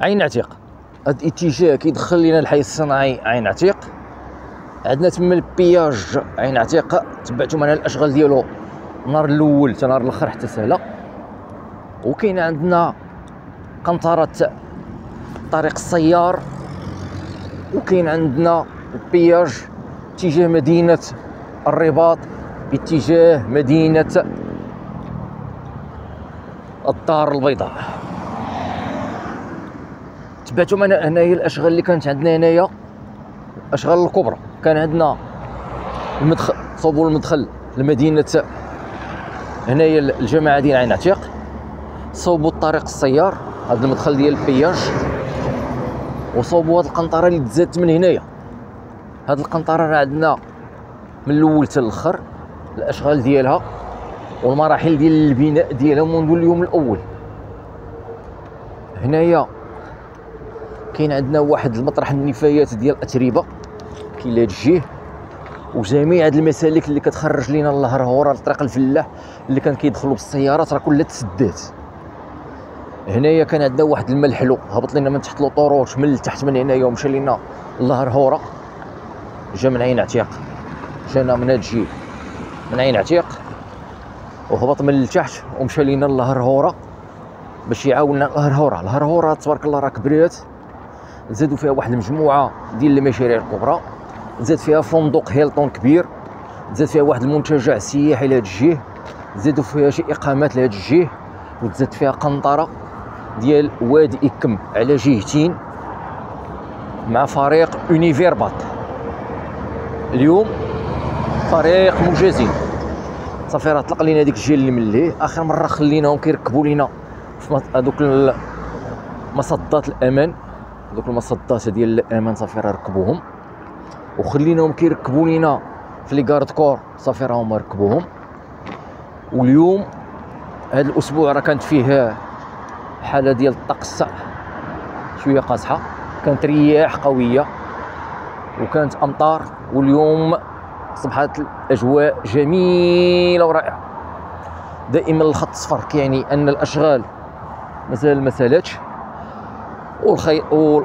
عين عتيق. هاد الاتجاه كيدخل لينا الحي الصناعي عين عتيق. عندنا تما البياج عين عتيق. تبعتو معنا الأشغال ديالو. النهار الأول حتى نهار الأخر حتى سهلة. وكاين عندنا قنطرة طريق السيار. وكاين عندنا البياج إتجاه مدينة الرباط. باتجاه مدينة الدار البيضاء. تبعتوا معنا هنايا الأشغال اللي كانت عندنا هنايا. الأشغال الكبرى. كان عندنا المدخل صوبوا المدخل لمدينة هنايا الجماعه ديال عين عتيق. صوبوا الطريق السيار هذا المدخل ديال البياج. وصوبوا هذه القنطرة اللي تزادت من هنايا. هذه القنطرة راه عندنا من الأول حتى الأخر الأشغال ديالها والمراحل ديال البناء ديالها منذ اليوم الأول. هنايا كاين عندنا واحد المطرح النفايات ديال الاتربه كاين لهاد الجهة. وجميع هاد المسالك اللي كتخرج لينا للهرهوره لطريق الفلاح اللي كان كيدخلوا بالسيارات راه كلها تسدات. هنايا كان عندنا واحد الملحلو هبط لنا من تحت لوطوروش من تحت من هنايا ومشى لينا للهرهوره جا من عين عتيق. جانا من هاد الجهة. من عين عتيق. وهبط من التحت ومشى لينا للهرهوره باش يعاوننا الهرهوره الهرهوره تبارك الله راه كبرات زادوا فيها واحد المجموعة ديال المشاريع الكبرى زاد فيها فندق هيلتون كبير زاد فيها واحد المنتجع سياحي لهاد الجهة زادوا فيها شي إقامات لهاد الجهة وتزاد فيها قنطرة ديال وادي إكم على جهتين مع فريق اونيفير بات اليوم فريق مجازين. صافي راه طلق لينا ديك الجيل اللي مليه آخر مرة خليناهم كيركبوا لينا في هذوك مصدات الأمان. دوك المصدات ديال الامان صافي راه ركبوهم. وخليناهم كيركبوا لينا في les garde-corps صافي راهم ركبوهم. واليوم هذا الأسبوع راه كانت فيه حالة ديال الطقس شوية قاصحة. كانت رياح قوية وكانت أمطار. واليوم أصبحت الأجواء جميلة ورائعة. دائما الخط الصفر كيعني أن الأشغال مازال ما سالاتش والخي وال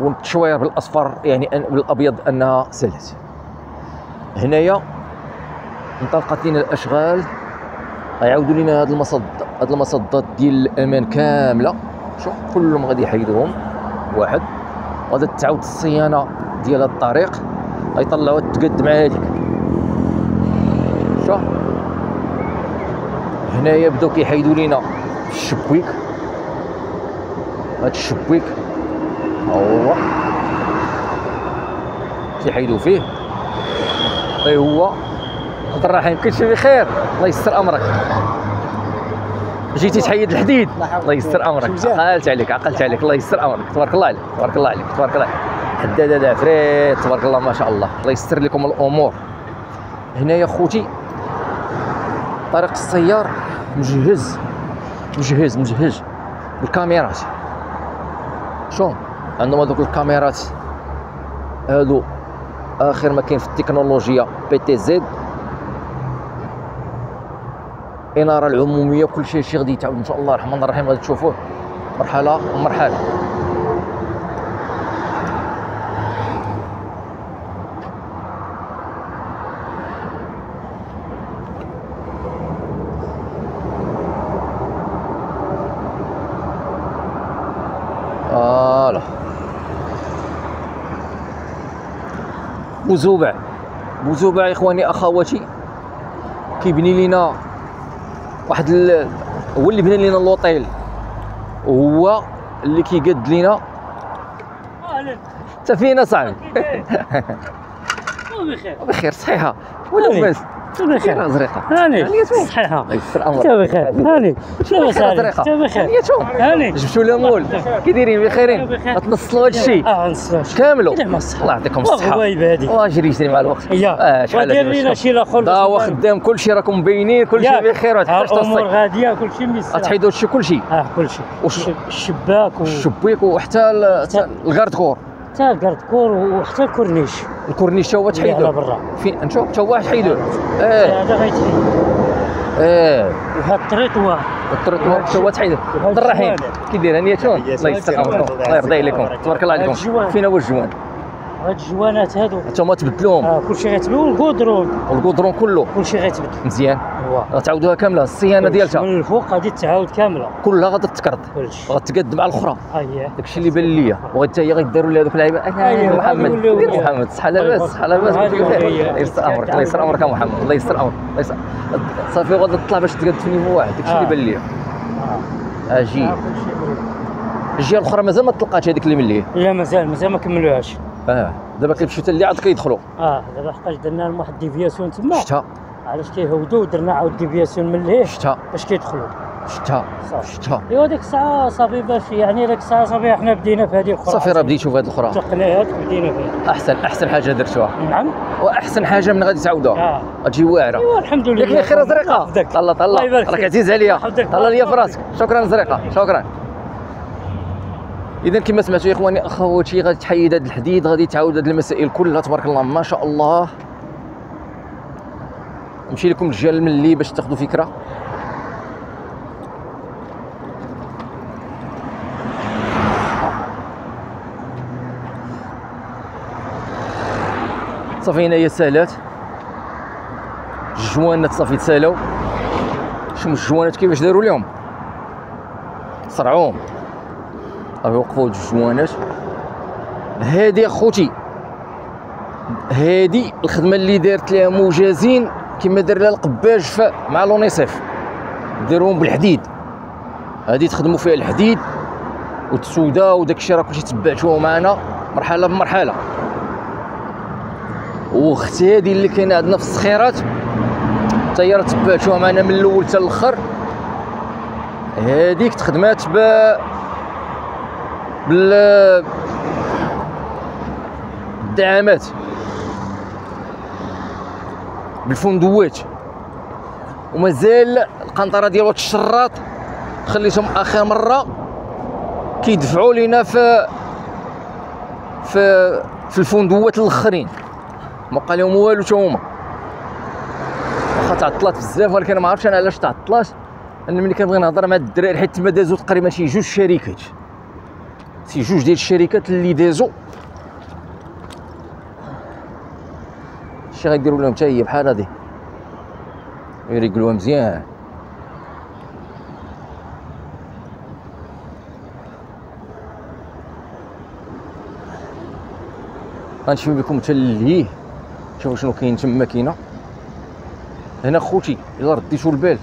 والتشوير بالأصفر يعني بالأبيض أنها سالت هنايا انطلقت لنا الأشغال غيعاودوا لنا هاد المصد هاد المصدات ديال الأمان كاملة. شوف كلهم غادي يحيدوهم واحد. وغادي تعاود الصيانة ديال الطريق غيطلعوا تقد مع هذيك. شوف. هنايا بداو كيحيدوا لينا الشبويك هاد الشبيك هو تيحيدو فيه. أي هو. عبد الرحيم كلشي بخير الله يستر أمرك. جيتي تحيد الحديد. الله يستر أمرك. عقلت عليك عقلت عليك. الله يستر أمرك. تبارك الله عليك. تبارك الله عليك. تبارك الله حداد هذا عفريت. تبارك الله ما شاء الله. الله يستر لكم الأمور. هنايا خوتي طريق السيار مجهز. مجهز مجهز. بالكاميرات. شوف عندهم هذوك الكاميرات هادو آخر ما كاين في التكنولوجيا بي تي زد إنارة العمومية كل شيء شي غادي يتعاود إن شاء الله الرحمن الرحيم غادي تشوفوه. مرحله ومرحله بوزوبع بوزوبع إخواني اخواتي كيبني لينا واحد ال... هو اللي بنى لينا اللوطيل وهو اللي كيقد لينا. فينا صاحبي. بخير. بخير صحيحة. ولا بس. بخير زريقه هاني. صحيحه انت بخير هاني. عليك زريقه انت بخير هاني. جبتوا الامول كي دايرين بخيرين بخير. تنصلوا هذا الشيء. آه نص كاملوا. الله يعطيكم الصحة. يجري يجري مع الوقت. آه شحال هادي لينا. شي لآخر هو خدام. كلشي راكم مبينين كلشي بخير. وتحتاج الأمور غادية. كلشي ميسر تحيدوا هادشي كلشي آه كلشي الشباك الشبيك وحتى ال- حتى الكارد كور حتى وحتى الكورنيش. الكورنيش هو اللي على تحيدوه برا. فين نشوف تا هو تحيدوه آه هذا غيتحيد آه وهاد الطريط واحد الطريق حتى هو تحيد عبد الرحيم كي داير هنيتون الله يستر امركم الله يرضي عليكم. تبارك الله عليكم. فين هو الجوان؟ هاد الجوانات هادو. حتى هما تبدلوهم. آه كلشي غيتبدل والكودرون والقدرون كله. كلشي غيتبدل. مزيان. غتعاودوها كاملة. الصيانة ديالتها. من الفوق غادي تعاود كاملة. كلها غادي تكرد كلشي. غتقاد مع الأخرى. هي. داكشي اللي بان ليا. وغادي حتى هي غيداروا لها دوك اللعيبة. أيوة، آه، محمد. دير هو. محمد صحه لاباس صحه لاباس. الله يستر أمرك. الله يستر أمرك يا محمد. الله يستر أمرك. الله يستر. صافي غادي تطلع باش تقاد في niveau واحد. داكشي اللي آه. بان ليا. آه. أجي آه،. الجهة الأخرى مازال ما تلقاتش هذيك اللي من ليه لا مازال. مازال ما كملوهاش. آه. دابا كيمشيو حتى اللي عاد كيدخلوا. آه دابا حقاش درنا لهم واحد déviation تما. شتا. علاش كيهودوا درنا عاود déviation من لهيه شتا. باش كيدخلوا. شتا. شتا. ايوا ديك الساعة صافي باش يعني ديك الساعة صافي حنا بدينا في هذه الأخرى. صافي راه بديتو في هذه الأخرى. تقنيات بدينا فيها. أحسن أحسن حاجة درتوها. نعم. وأحسن حاجة من غادي تعاودوها. آه. غتجي واعرة. أيوا الحمد لله. ياك خير زريقة. طلع الله طلع راك. عزيز عليا. الله. طلع ليا في راسك. شكرا زريقة. شكرا. اذا كما سمعتوا يا إخواني اخواتي غادي تحيد هذا الحديد غادي تعاود هذه المسائل كلها تبارك الله ما شاء الله. نمشي لكم الجهه الملي باش تاخذوا فكرة. صافي هنايا سالات الجوانات صافي تسالاو. شوف الجوانات كيفاش داروا لهم صرعوهم. صافي وقفوا هاد الجوانات هادي اخوتي هادي الخدمة اللي دارت لها مجازين كما دار لها القباج مع لونيسيف داروهم بالحديد. هادي تخدموا فيها الحديد والتسودة وداك الشيء راه كلشي تبعتوه معنا. مرحلة بمرحلة. واختي هادي اللي كاينة عندنا في الصخيرات حتى هي راه تبعتوها معنا من الأول حتى الآخر. هاديك تخدمات ب بال بالدعامات بالفندوات ومازال القنطرة ديال وقت الشراط خليتهم آخر مرة. كيدفعوا لينا في في في الفندوات الأخرين. ما بقى لهم والو حتى هما. واخا تعطلات بزاف ولكن ما عرفتش أنا علاش تعطلات. أنا ملي كنبغي نهضر مع الدراري حيت تما دازو تقريبا شي جوج شركات. شي جوج ديال الشركات اللي دازو شي غيديروا لهم حتى هي بحال هادي يريقلوها مزيان غنمشيو بكم حتى للهيه شوفوا شنو كاين تما كاينة هنا خوتي الا رديتو البال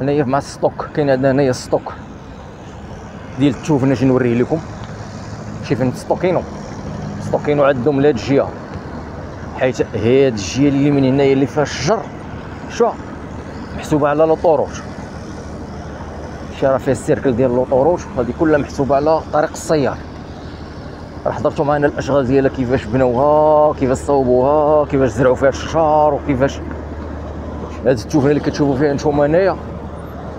هنايا مع ال stock كاين عندنا هنايا ال stock ديال ال tuf نجي نوريه لكم. شي فين ستوكينو. ستوكينو عندهم لهاد الجهة. حيت هاد الجهة اللي من هنايا اللي فيها الشجر شو؟ محسوبة على l'autoroute شي راه فيها ال cercle ديال l'autoroute هذه كلها محسوبة على طريق السيار راه حضرتوا معنا الأشغال ديالها كيفاش بنوها كيفاش صوبوها كيفاش زرعوا فيها الشجر وكيفاش هاد التوفه اللي كتشوفوا فيها نتوما هنايا.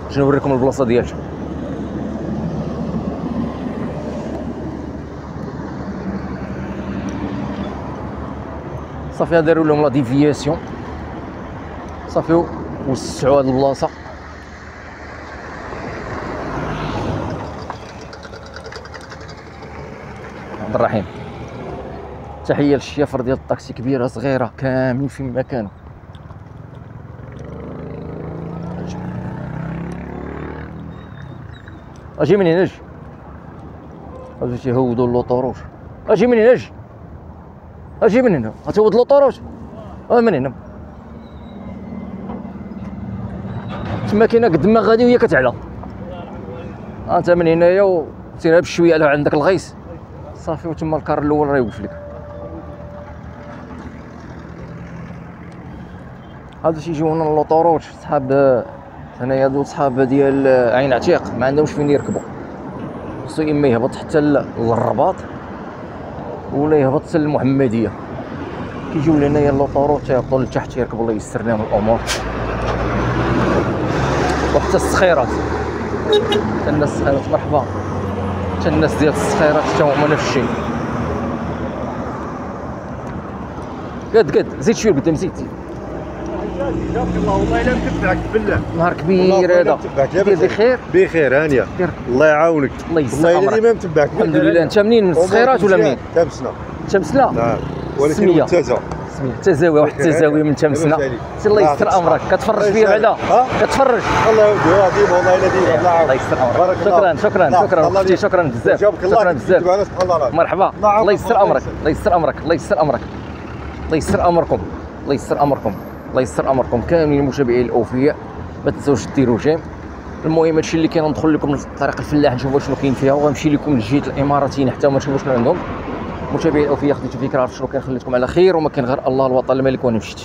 باش نوريكم البلاصة ديالها صافي داروا لهم لا ديفياسيون. صافي وسعوا هاد البلاصة. عبد الرحيم تحية للشيفر ديال الطاكسي كبيرة صغيرة كاملين في مكانه. أجي من هنا أجي تيهودوا اللوطوروت أجي من هنا أجي؟ أجي من هنا. غتهود اللوطوروت أه من هنا. تما كاينة قد ما غادي وهي كتعلى. أنت من هنايا وسيرها بشوية على عندك الغيس صافي وتما الكار الأول راه يوقف لك هادو تيجيونا اللوطوروت صحاب هنايا هادو صحاب ديال عين عتيق ما عندهمش فين يركبوا. خصو اما يهبط حتى للرباط. ولا يهبط حتى للمحمديه كيجيو لهنايا اللوطوروت تيهبطوا لتحت يركبوا الله يسر لهم الأمور. وحتى السخيرات. حتى الناس السخيرات مرحبا. حتى الناس ديال السخيرات حتى هما نفس الشيء قد قد زيد شوية قدام زيد زيد. الله والله الا متبعك بالله نهار كبير هذا كيف بخير. بخير هانية. الله يعاونك. الله يستر والله إلا ديما متبعك الحمد لله. أنت منين؟ من الصخيرات ولا منين؟ تمسنا. تمسنا. نعم. ولكن. ممتازه سمية. تزاويه واحد التزاويه من تمسنا. الله يستر أمرك. كتفرج فيا بعدا. يسلمك. كتفرج. الله يودي هو ديما والله إلا ديما الله يعاونك. يستر أمرك. بارك الله. شكرا شكرا شكرا. أختي. شكرا بزاف. شكرا بزاف. مرحبا الله يستر امرك يسلمك. الله يستر أمرك. الله يستر أمرك. الله يستر أمركم. الله يستر أمركم. الله يستر أمركم كاملين المتابعين الاوفياء ما تنساوش ديروا جيم. المهم هادشي اللي كاين ندخل لكم لطريق الفلاح نشوفوا شنو كاين فيها وغنمشي لكم للجهه الإماراتيين حتى هما نشوفوا شنو عندهم. متابعين الاوفياء خديتوا فكره عرفت شنو كان خليتكم على خير وما كان غير الله الوطن الملك وأنا مشيت